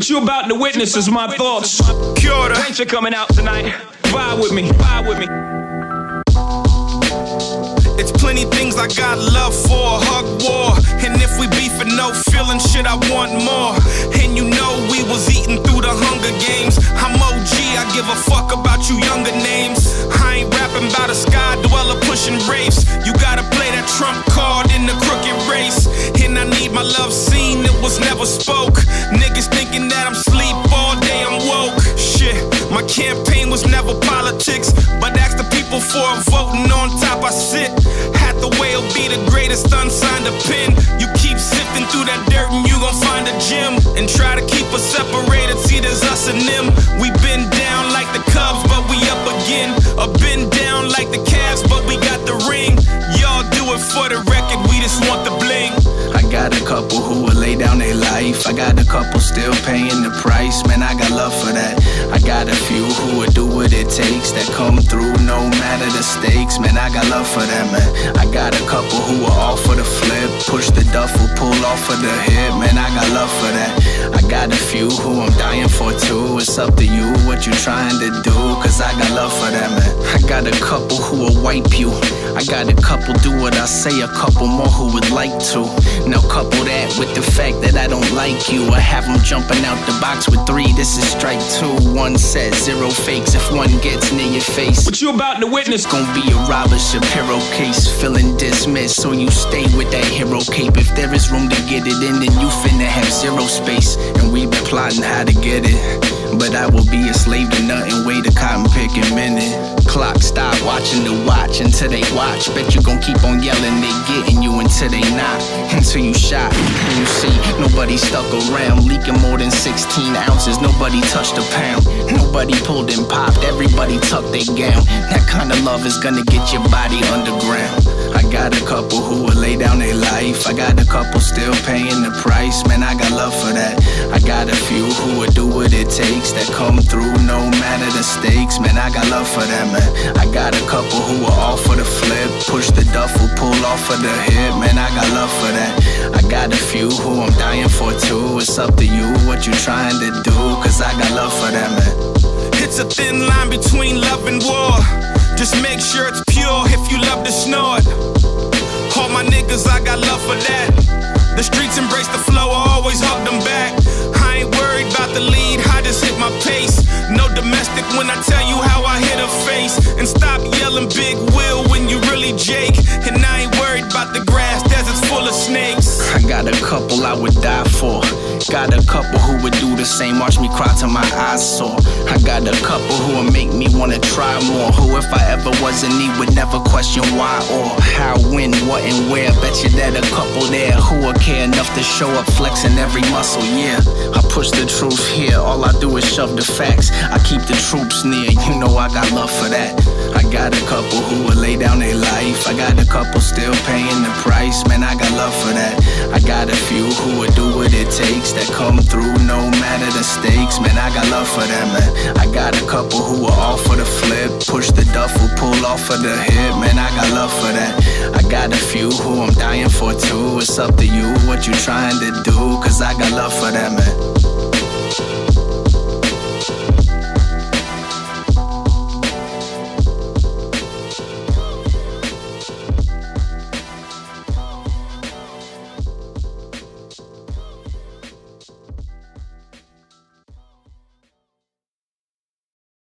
What you about to witness is my thoughts. Cure Thanks for coming out tonight. Vibe with me, vibe with me. It's plenty things I got love for, hug war. And if we beefing, no feeling shit, I want more. And you know we was eating through the Hunger Games. I'm OG, I give a fuck about you younger names. I ain't rapping about a sky dweller pushing rapes. You gotta play that trump card in the crooked race. And I need my love seen, it was never spoke. Sleep all day, I'm woke. Shit, my campaign was never politics, but ask the people for a voting on top I sit. Hathaway will be the greatest unsigned a pin. You keep sifting through that dirt and you gon' find a gem. And try to keep us separated, see there's us and them. We been down like the Cubs, but we up again. Or been down like the Cavs, but we got the ring. Y'all do it for the record, we just want the bling. I got a couple who will lay down their life. I got a couple still paying the price. Man, I got love for that. I got a few who will do what it takes that come through no matter the stakes. Man, I got love for that, man. I got a couple who will all for the flip. Push the duffel, pull off of the hip. It's up to you what you trying to do. Cause I got love for that, man. I got a couple who will wipe you. I got a couple do what I say, a couple more who would like to. Now couple that with the fact that I don't like you. I have them jumping out the box with three. This is strike two. One set, zero fakes. If one gets near your face, What you about to witness? gonna be a Robert Shapiro case. Feeling dismissed, so you stay with that hero cape. If there is room to get it in, then you finna have zero space. And we been plotting how to get it. But I will be a slave to nothing. Wait a cotton picking minute. Clock stop watching the watch until they watch. Bet you gon' keep on yelling, they getting you until they not. Until you shot. You see, nobody stuck around. Leaking more than 16 ounces. Nobody touched a pound. Nobody pulled and popped. Everybody tucked their gown. That kind of love is gonna get your body underground. I got a couple who will lay down their life. I got a couple still paying the takes that come through no matter the stakes. Man, I got love for that, man. I got a couple who are all for the flip. Push the duffel, pull off of the hip. Man, I got love for that. I got a few who I'm dying for too. It's up to you what you trying to do. Cause I got love for that, man. It's a thin line between love and war. Just make sure it's pure if you love to snort. All my niggas, I got love for that. The streets embrace the flow, I always hug them back. I ain't worried about the lead, when I tell you how I hit her face. And stop yelling Big Will when you really Jake. And I ain't worried about the grass, desert's full of snakes. I got a couple I would die for. Got a couple who would do the same, watch me cry till my eyes sore. I got a couple who would make me wanna try more. Who, if I ever was in need, would never question why or how, when, what, and where. Bet you that a couple there who would care enough to show up flexing every muscle, yeah. I push the truth here, all I do is shove the facts. I keep the know Got for that. I got a couple who would lay down their life. I got a couple still paying the price, man. I got love for that. I got a few who would do what it takes that come through no matter the stakes, man. I got love for them, man. I got a couple who are all for the flip, push the duffel, pull off of the hip, man. I got love for that. I got a few who I'm dying for too. It's up to you what you trying to do, cause I got love for that, man.